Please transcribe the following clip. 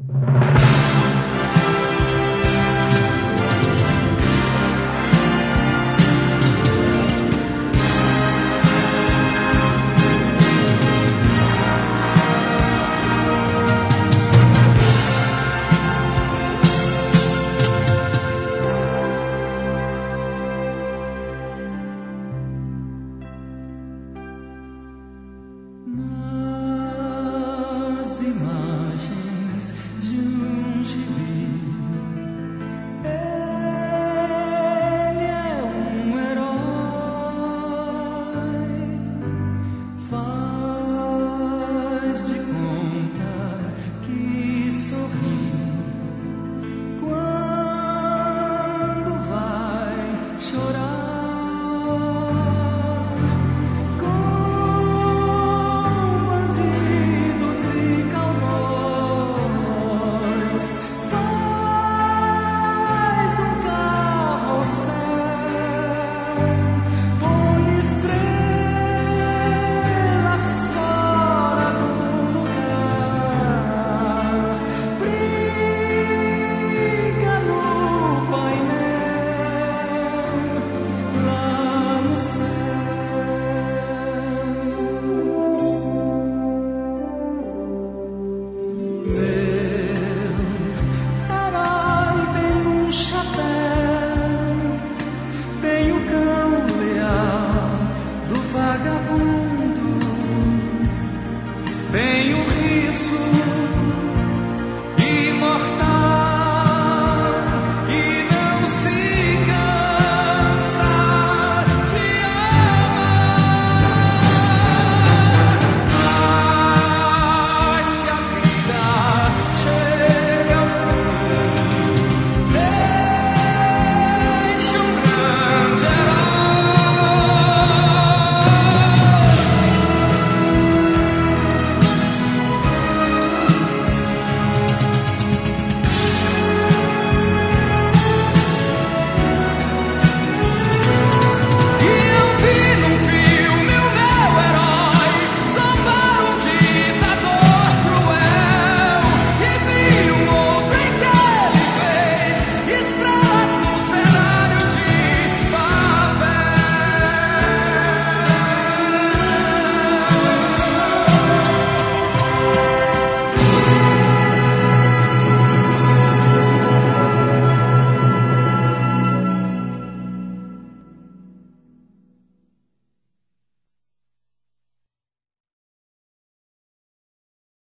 you sweet.